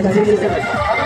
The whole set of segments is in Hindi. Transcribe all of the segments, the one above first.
大家先歇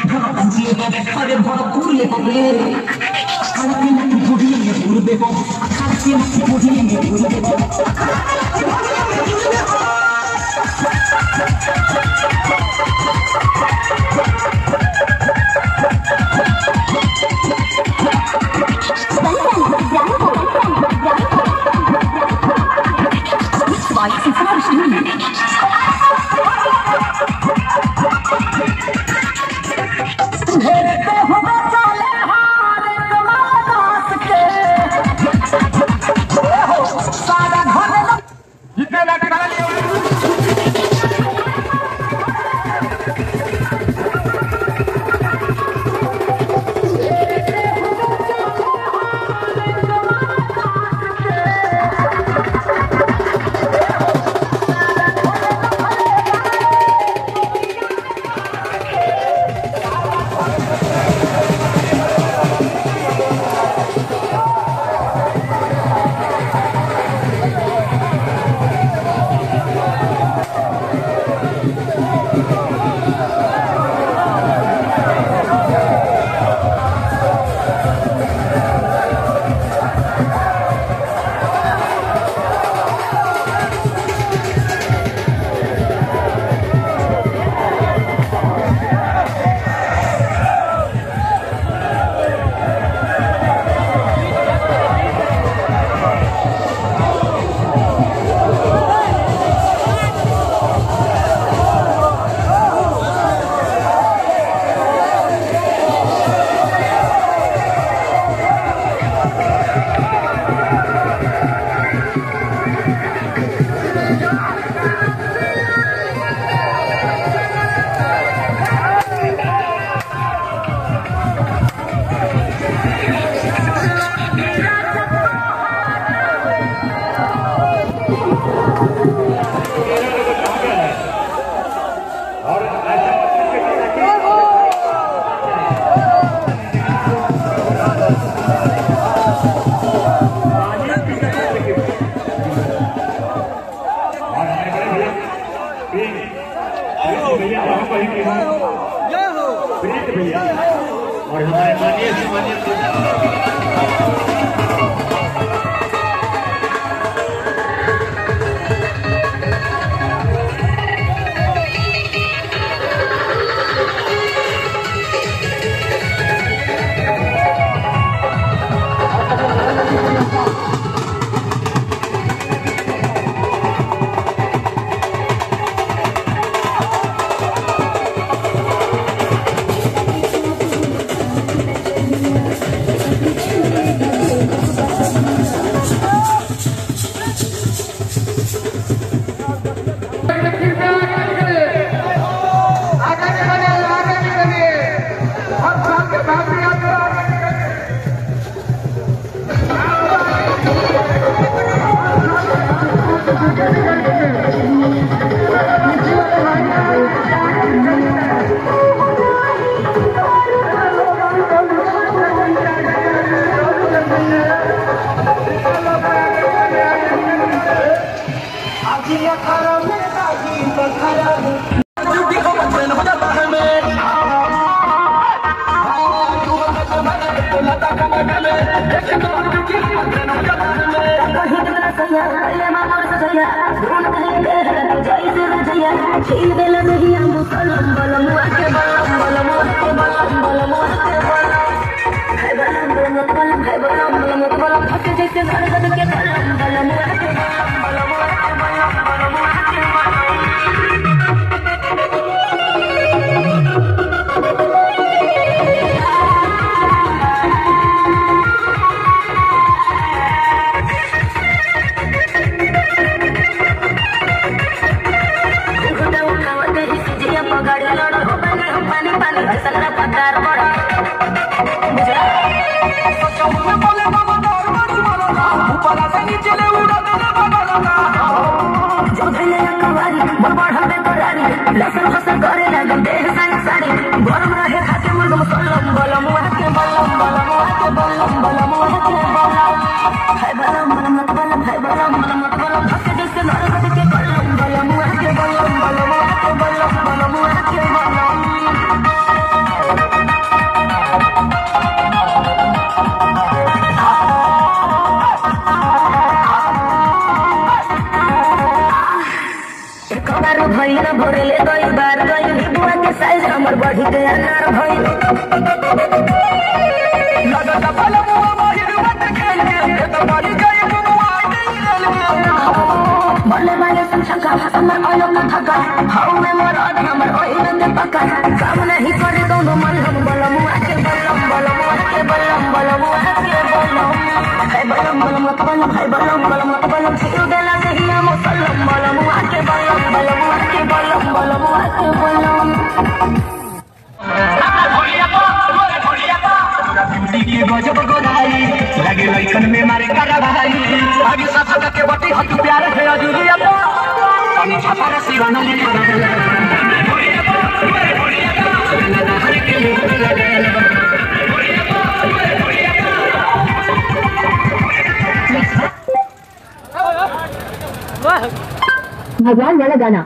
अरे भरपूर ले बबले खाने में बुढ़ी में बुढ़ देबो खाने में बुढ़ी में Thank you. लसन I'm a हमर बढ़ी के अनार भइल लगत पलम मोहिर मत खेल के तो बड़ी गई बुआ। बल्ले बल्ले संशंका हमर आयो न थका। हाउ में मोर अध हमर ओइ न पका। काम नहीं करे दोनों मलहम बलम आके बलम बलम आके बलम बलम आके बलम। है बलम बलम बलम, है बलम बलम बलम। छियो देला दहिया मुसलम, बलम आके बलम बलम आके बलम बलम आके बलम। सफा के बटी हट प्यार है अजूरिया तो अनि छपर सिवाना ले भगवान वाला गाना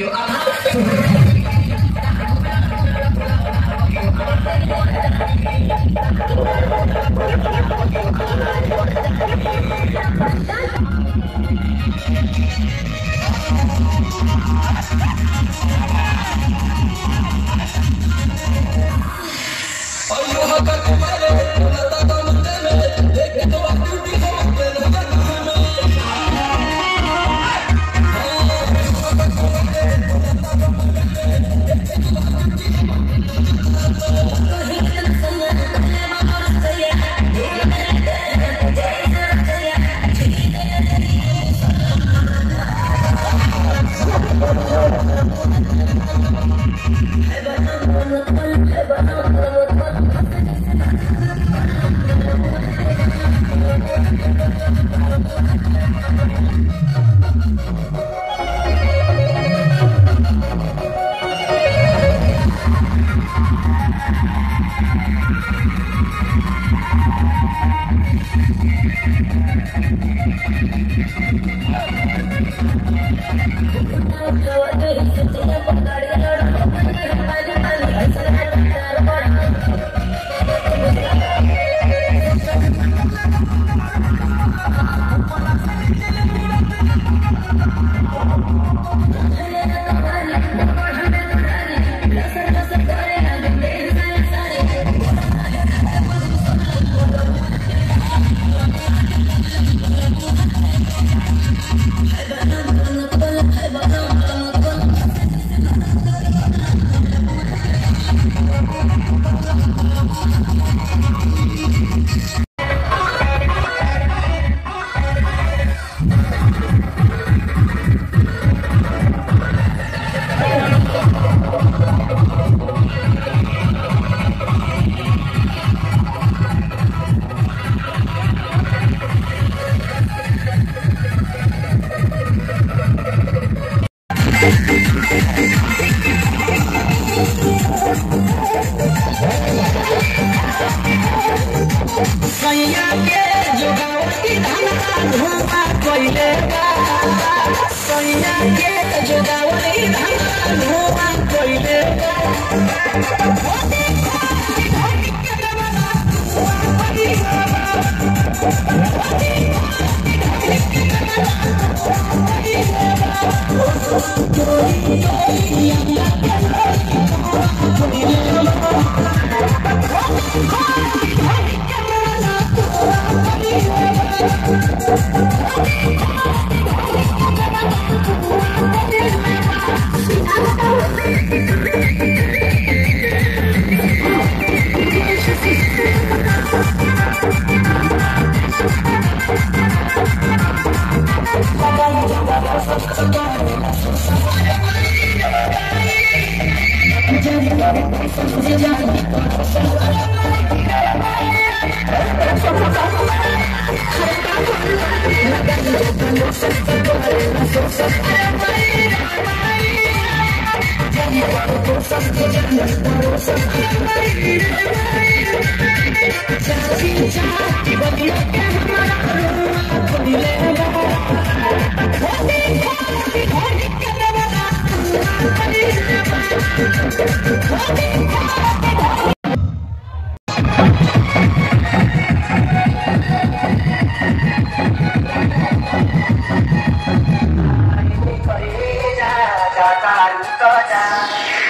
you. Yeah. सैया के जोगावती धनवा धुमा कइले बा Thank you. छोड़ दे Plata.